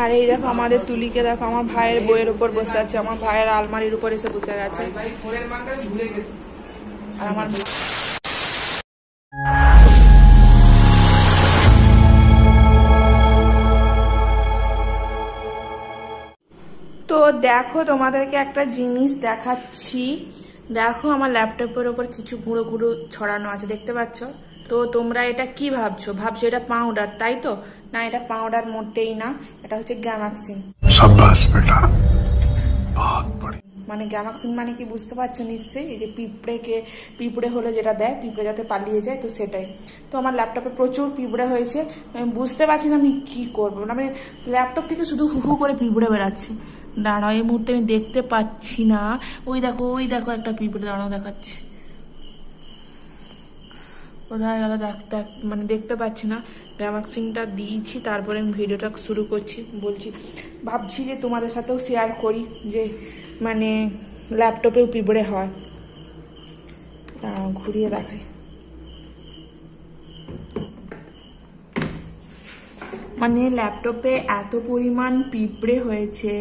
আর এই দেখো আমাদের তুলিকে দেখো, আমার ভাইয়ের বইয়ের উপর বসে আছে, আমার ভাইয়ের আলমারির উপর এসে বসে গেছে। আর আমার তো দেখো, তোমাদেরকে একটা জিনিস দেখাচ্ছি। দেখো, আমার ল্যাপটপের ওপর কিছু গুঁড়ো গুঁড়ো ছড়ানো আছে, দেখতে পাচ্ছ? তো তোমরা এটা কি ভাবছ? ভাবছ এটা পাউডার তাই তো? না, এটা পাউডার মোটেই না। এটা হচ্ছে গ্যামাক্সিন। সাব্বাস বেটা। মানে গ্যামাক্সিন মানে কি বুঝতে পারছ নিশ্চয়ই? এই যে পিঁপড়েকে পিঁপড়ে হলে যেটা দেয় পিঁপড়ে যাতে পালিয়ে যায় তো সেটাই। তো আমার ল্যাপটপে প্রচুর পিঁপড়ে হয়েছে। আমি বুঝতে পারছি না আমি কী করব। মানে ল্যাপটপ থেকে শুধু হুহু করে পিঁপড়ে বেড়াচ্ছে। দাঁড়াও এই মুহূর্তে আমি দেখতে পাচ্ছি না। ওই দেখো ওই দেখো একটা পিঁপড়ে দাঁড়াও দেখাচ্ছে। কোথায় গেল দেখ মানে দেখতে পাচ্ছি না। গ্যামাক্সিনটা দিয়েছি, তারপরে আমি ভিডিওটা শুরু করছি, বলছি, ভাবছি যে তোমাদের সাথেও শেয়ার করি যে মানে ল্যাপটপেও পিঁপড়ে হয়। ঘুরিয়ে দেখাই। মানে ল্যাপটপে এত পরিমাণ পিঁপড়ে হয়েছে,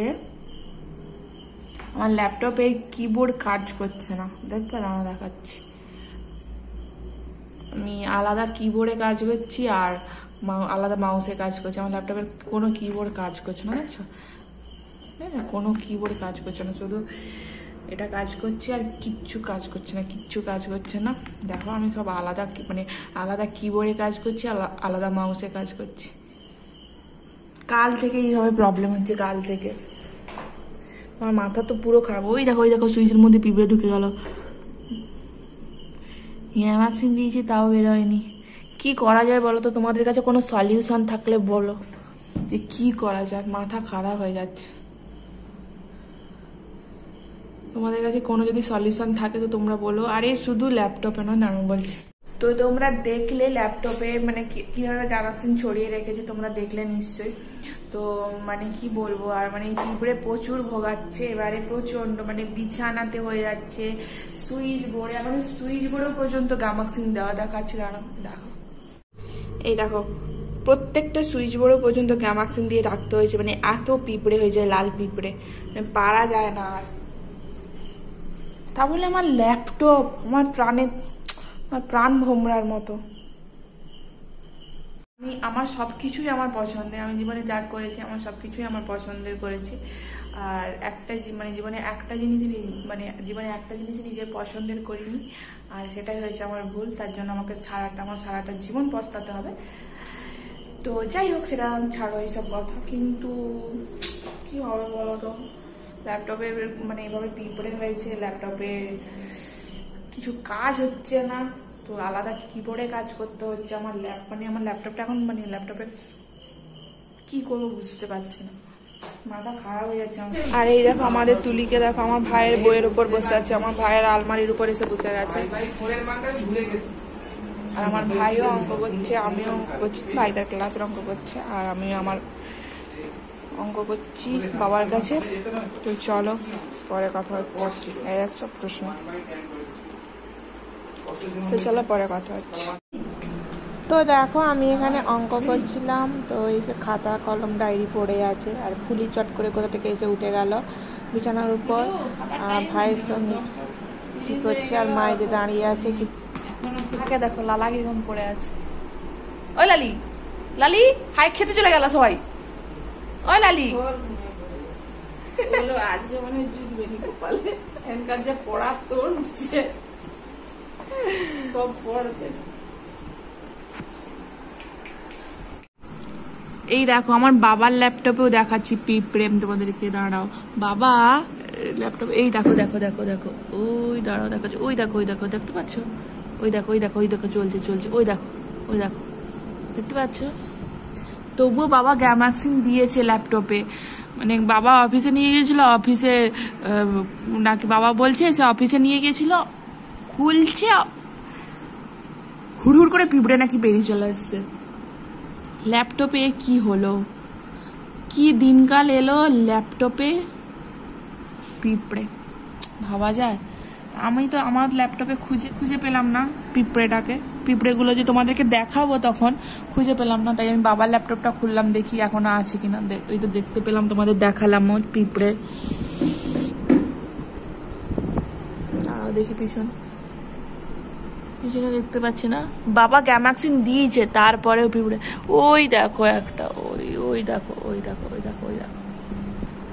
আমার ল্যাপটপে কিবোর্ড কাজ করছে না। দেখবে দাঁড়া দেখাচ্ছি। আমি আলাদা কিবোর্ডে কাজ করছি আর আলাদা মাউসে কাজ করছি। আমার ল্যাপটপের কোনো কিবোর্ড কাজ করছে না দেখছ হ্যাঁ কোনো কিবোর্ড কাজ করছে না। শুধু এটা কাজ করছে আর কিচ্ছু কাজ করছে না, কিচ্ছু কাজ করছে না। দেখো, আমি সব আলাদা মানে আলাদা কিবোর্ডে কাজ করছি, আলা- আলাদা মাউসে কাজ করছি। কাল থেকে এইভাবে প্রবলেম হচ্ছে, কাল থেকে। আমার মাথা তো পুরো খারাপ। ওই দেখো ওই দেখো, সুইচের মধ্যে পিঁপড়ে ঢুকে গেল। ভ্যাকসিন দিয়েছি, তাও বেরোয়নি কি করা যায় বলো তো? তোমাদের কাছে কোনো সলিউশন থাকলে বলো। যে কি করা যায় মাথা খারাপ হয়ে যাচ্ছে। তোমাদের কাছে কোনো যদি সলিউশন থাকে তো তোমরা বলো। আরে শুধু ল্যাপটপে নয় নাম বলছি। তো তোমরা দেখলে ল্যাপটপে মানে কীভাবে গ্যালাক্সিন ছড়িয়ে রেখেছে তোমরা দেখলে নিশ্চয়ই। তো মানে কি বলব আর মানে পিঁপড়ে প্রচুর ভোগাচ্ছে, এবারে প্রচণ্ড মানে বিছানাতে হয়ে যাচ্ছে, সুইচ বোর্ডে, এখন সুইচ বোর্ডেও পর্যন্ত গামাক্সিন দেওয়া দেখাচ্ছে দেখো। এই দেখো, প্রত্যেকটা সুইচ বোর্ডও পর্যন্ত গ্যামাক্সিন দিয়ে রাখতে হয়েছে মানে এত পিঁপড়ে হয়ে যায়, লাল পিঁপড়ে। মানে পারা যায় না আর। তা বলে আমার ল্যাপটপ আমার প্রাণে আমার প্রাণ ভোমরার মতো। আমি আমার সব কিছুই আমার পছন্দের। আমি জীবনে যা করেছি, আমার সব কিছুই আমার পছন্দের করেছি। আর একটা মানে জীবনে একটা জিনিস মানে জীবনে একটা জিনিস নিজের পছন্দের করিনি। আর সেটাই হয়েছে আমার ভুল। তার জন্য আমাকে সারাটা আমার সারাটা জীবন পস্তাতে হবে। তো যাই হোক, সেটা ছাড়ো এইসব কথা। কিন্তু কি হবে বলো তো? ল্যাপটপে মানে এভাবে পিঁপড়ে হয়েছে, ল্যাপটপে কিছু কাজ হচ্ছে না। তো আলাদা কিবোর্ডে কাজ করতে হচ্ছে। আমার ল্যাপ মানে আমার ল্যাপটপটা এখন মানে ল্যাপটপে কি করব বুঝতে পারছি না। মাথা খারাপ হয়ে যাচ্ছে আমার। আর এই দেখো আমাদের তুলিকে দেখো আমার ভাইয়ের বইয়ের উপর বসে আছে। আমার ভাইয়ের আলমারির উপর এসে বসে গেছে। আর আমার ভাইও অঙ্ক করছে আমিও অঙ্ক করছি। ভাই তার ক্লাসের অঙ্ক করছে আর আমিও আমার অঙ্ক করছি বাবার কাছে। তো চলো পরে কথা হচ্ছে এই একশো প্রশ্ন। তো চলো পরে কথা হচ্ছে। তো দেখো আমি এখানে অঙ্ক করছিলাম তো এই যে খাতা কলম ডায়েরি পড়ে আছে আর ফুলি চট করে কোথা থেকে এসে উঠে গেল বিছানার উপর। আর ভাইয়ের সঙ্গে কি করছে আর মায়ে যে দাঁড়িয়ে আছে কি দেখো লালা কীরকম পড়ে আছে। ওই লালি লালি হাই খেতে চলে গেল সবাই। ওই লালি। আজকে মনে হয় জুটবে নি কপালে। এনকার যে পড়া তোর সব পড়তে এই দেখো, আমার বাবার ল্যাপটপেও দেখাচ্ছি আমি তোমাদেরকে দাঁড়াও। বাবা ল্যাপটপ এই দেখো দেখো দেখো দেখো, ওই দাঁড়াও দেখো ওই দেখো ওই দেখো, দেখতে পাচ্ছ? ওই দেখো ওই দেখো ওই দেখো, চলছে চলছে, ওই দেখো ওই দেখো, দেখতে পাচ্ছ? তবুও বাবা গ্যামাক্সিন দিয়েছে ল্যাপটপে মানে বাবা অফিসে নিয়ে গিয়েছিল অফিসে নাকি বাবা বলছে, সে অফিসে নিয়ে গিয়েছিল খুলছে? হুড় করে পিঁপড়ে নাকি বেরিয়ে চলে এসছে ল্যাপটপে কি হলো? কি দিনকাল এলো ল্যাপটপে? পিঁপড়ে। ভাবা যায়? আমি তো আমার ল্যাপটপে খুঁজে খুঁজে পেলাম না পিঁপড়েটাকে। পিঁপড়েগুলো যে তোমাদেরকে দেখাবো তখন খুঁজে পেলাম না, তাই আমি বাবার ল্যাপটপটা খুললাম দেখি এখনও আছে কিনা। ওই তো দেখতে পেলাম, তোমাদের দেখালাম পিঁপড়ে। দেখি পিছন। পিছনে দেখতে পাচ্ছি না। বাবা গ্যামাক্সিন দিয়েছে তারপরে পিঁপড়ে ওই দেখো একটা ওই ওই দেখো ওই দেখো ওই দেখো ওই দেখো।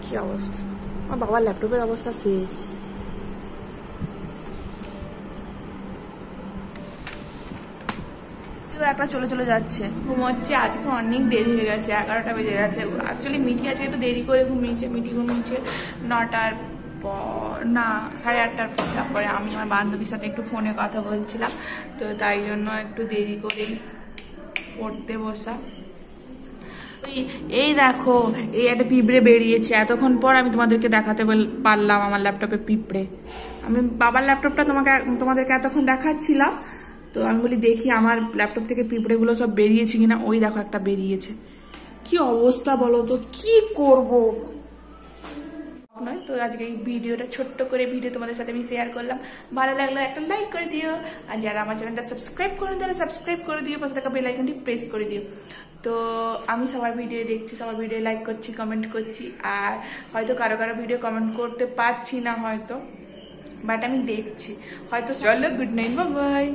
কি অবস্থা? আমার বাবার ল্যাপটপের অবস্থা শেষ। একটা চলে চলে যাচ্ছে। ঘুমোচ্ছে আজকে অনেক দেরি হয়ে গেছে এগারোটা বেজে গেছে। অ্যাকচুয়ালি মিঠি আজকে একটু দেরি করে ঘুমিয়েছে মিঠি ঘুমিয়েছে নটার পর না, সাড়ে আটটার পর, তারপরে আমি আমার বান্ধবীর সাথে একটু ফোনে কথা বলছিলাম। তো তাই জন্য একটু দেরি করে পড়তে বসা। এই- দেখো, এই একটা পিঁপড়ে বেরিয়েছে। এতক্ষণ পর আমি তোমাদেরকে দেখাতে পারলাম আমার ল্যাপটপে পিঁপড়ে। আমি বাবার ল্যাপটপটা তোমাকে, তোমাদেরকে এতক্ষণ দেখাচ্ছিলাম। তো আমি বলি, দেখি আমার ল্যাপটপ থেকে পিঁপড়েগুলো সব বেরিয়েছে কিনা। ওই দেখো একটা বেরিয়েছে। কি অবস্থা বলো তো? কি করব? তো আজকে এই ভিডিওটা ছোট্ট করে ভিডিও তোমাদের সাথে আমি শেয়ার করলাম। ভালো লাগলে একটা লাইক করে দিও। আর যারা আমার চ্যানেলটা সাবস্ক্রাইব করে তারা সাবস্ক্রাইব করে দিও। পাশে থাকা বেল আইকনটি প্রেস করে দিও। তো আমি সবার ভিডিও দেখছি সবার ভিডিও লাইক করছি কমেন্ট করছি। আর হয়তো কারও কারও ভিডিও কমেন্ট করতে পারছি না হয়তো বাট আমি দেখছি। হয়তো চলো। Good night bye